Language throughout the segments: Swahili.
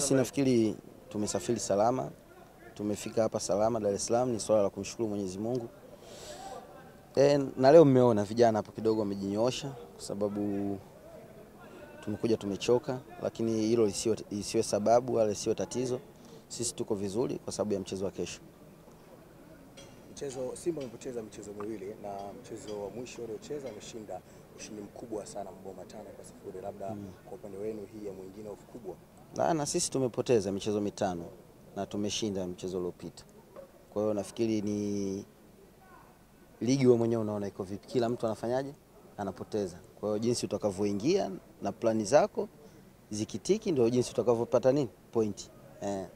Sisi nafikiri tumesafiri salama, tumefika hapa salama Dar es Salaam, ni swala la kumshukuru Mwenyezi Mungu. E, na leo mmeona vijana hapo kidogo wamejinyoosha kwa sababu tumekuja tumechoka, lakini hilo lisiwe, sababu wala lisiwe tatizo. Sisi tuko vizuri kwa sababu ya mchezo wa kesho. Mchezo Simba amepoteza michezo miwili na mchezo wa mwisho uliocheza ameshinda ushindi mkubwa sana mabao matano kwa sifuri. Labda mm. kwa upande wenu hii ya mwingine ofu kubwa Na, sisi tumepoteza michezo mitano na tumeshinda mchezo uliopita. Kwa hiyo nafikiri ni ligi, wewe mwenyewe unaona iko vipi, kila mtu anafanyaje, anapoteza. Kwa hiyo jinsi utakavyoingia na plani zako zikitiki, ndio jinsi utakavyopata nini pointi eh.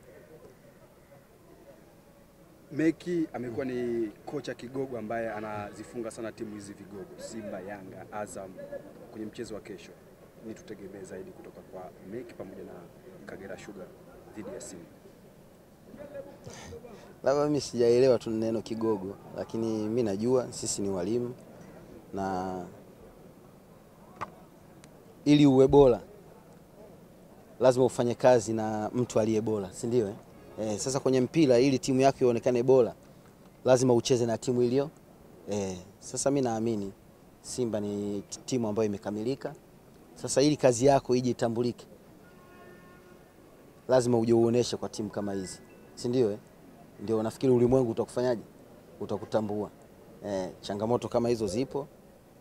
Meki amekuwa ni kocha kigogo ambaye anazifunga sana timu hizi vigogo, Simba, Yanga, Azam. Kwenye mchezo wa kesho, ni tutegemee zaidi kutoka kwa Meki pamoja na Kagera Sugar dhidi ya Simba. Labda mimi sijaelewa tu neno kigogo, lakini mi najua sisi ni walimu na ili uwe bora lazima ufanye kazi na mtu aliye bora, si ndio? Eh? Eh, sasa kwenye mpira ili timu yako ionekane bora lazima ucheze na timu iliyo eh. Sasa mi naamini Simba ni timu ambayo imekamilika. Sasa ili kazi yako ije itambulike, lazima uje uoneshe kwa timu kama hizi, si ndio? Eh? Ndio nafikiri ulimwengu utakufanyaje, utakutambua. Eh, changamoto kama hizo zipo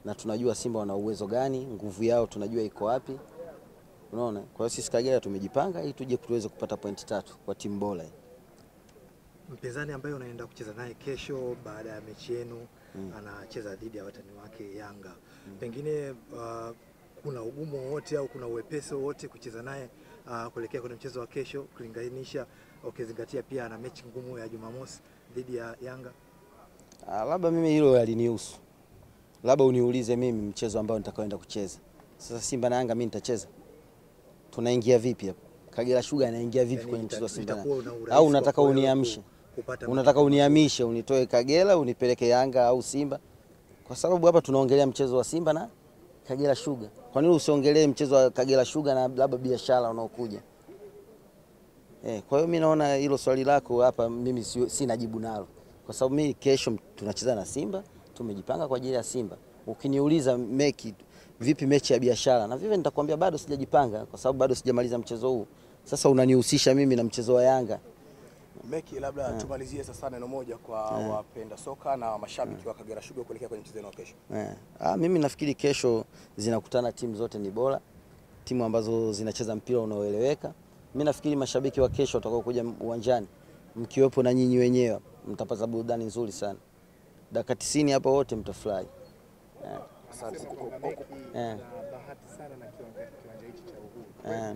na tunajua Simba wana uwezo gani, nguvu yao tunajua iko wapi. Unaona, kwa hiyo sisi Kagera tumejipanga ili tuje tuweze kupata pointi tatu kwa timu bora hii. Mpinzani ambaye unaenda kucheza naye kesho baada ya mechi yenu mm. anacheza dhidi ya watani wake Yanga, mm. pengine uh, kuna ugumu wowote au kuna uwepesi wowote kucheza naye uh, kuelekea kwenye mchezo wa kesho kulinganisha ukizingatia pia ana mechi ngumu ya Jumamosi dhidi ya Yanga? Ah, labda mimi hilo yalinihusu, labda uniulize mimi mchezo ambao nitakaoenda kucheza. Sasa Simba na Yanga mimi nitacheza, tunaingia vipi hapo? Kagera Sugar anaingia vipi Yani kwenye mchezo wa Simba na au unataka uniamshe? Unataka unihamishe unitoe Kagera unipeleke Yanga au Simba? Kwa sababu hapa tunaongelea mchezo wa Simba na Kagera Sugar. Kwa nini usiongelee mchezo wa Kagera Sugar na labda biashara unaokuja? Eh, kwa hiyo mimi naona hilo swali lako hapa mimi si- sina jibu nalo, kwa sababu mimi kesho tunacheza na Simba, tumejipanga kwa ajili ya Simba. Ukiniuliza meki vipi mechi ya biashara, na vivyo nitakwambia bado sijajipanga, kwa sababu bado sijamaliza mchezo huu. Sasa unanihusisha mimi na mchezo wa Yanga. Meki, labda yeah. tumalizie sasa neno moja kwa yeah. wapenda soka na mashabiki yeah. wa Kagera Sugar kuelekea kwenye mchezo wa kesho. Yeah. ah, mimi nafikiri kesho zinakutana timu zote ni bora, timu ambazo zinacheza mpira unaoeleweka. Mimi nafikiri mashabiki wa kesho watakao kuja uwanjani, mkiwepo na nyinyi wenyewe, mtapata burudani nzuri sana. Dakika 90 hapa wote mtafurahi. Asante. Eh. Eh.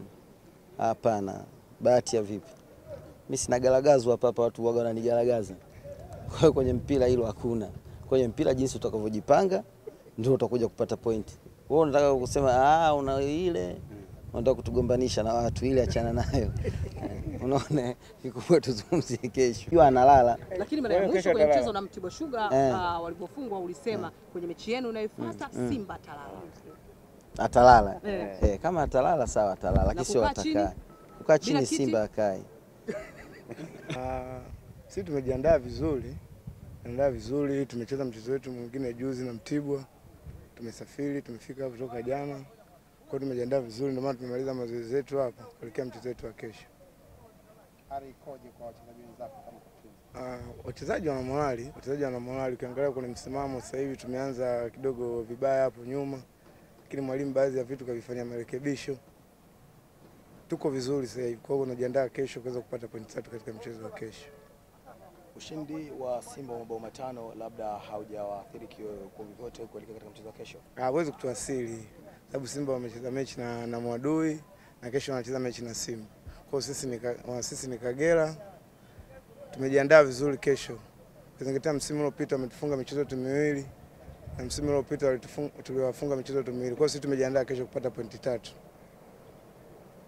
Hapana, bahati ya vipi? Mimi sina garagazo hapa hapa, watu waga wananigalagaza. Kwa hiyo kwenye mpira hilo hakuna. Kwenye mpira jinsi utakavyojipanga ndio utakuja kupata point. Wewe unataka kusema ah, una ile unataka kutugombanisha na watu, ile achana nayo. Unaona, kikubwa tuzungumzie kesho. Yeye analala Lakini mara ya mwisho kwenye mchezo na Mtibwa Sugar Eh. uh, walipofungwa ulisema kwenye mechi yenu inayofuata Simba atalala. atalala. Eh. Eh, kama atalala sawa, atalala, lakini sio kukaa chini? atakaa. Kukaa chini? Simba akae. Ah, sisi tumejiandaa vizuri, tumejiandaa vizuri. Tumecheza mchezo wetu mwingine juzi na Mtibwa, tumesafiri, tumefika hapa toka jana, kwa hiyo tumejiandaa vizuri, ndio maana tumemaliza mazoezi yetu hapa kuelekea mchezo wetu wa kesho. Hali ikoje kwa wachezaji wenzako kama Uh, wachezaji wana morali, wachezaji wana morali. Ukiangalia kwenye msimamo sasa hivi tumeanza kidogo vibaya hapo nyuma, lakini mwalimu baadhi ya vitu kavifanya marekebisho, tuko vizuri sasa hivi. Kwa hiyo unajiandaa kesho kuweza kupata pointi tatu katika mchezo wa kesho. Ushindi wa Simba wa mabao matano labda haujawaathiri kwa vyovyote kuelekea katika mchezo wa kesho. hawezi kutuasili sababu Simba wamecheza mechi na, na Mwadui na kesho wanacheza mechi na Simba. Kwa hiyo sisi ni, sisi ni Kagera, tumejiandaa vizuri kesho. Ukizingatia msimu uliopita wametufunga michezo yote miwili na msimu uliopita walitufunga- tuliwafunga michezo yote miwili. Kwa hiyo sisi tumejiandaa kesho kupata pointi tatu.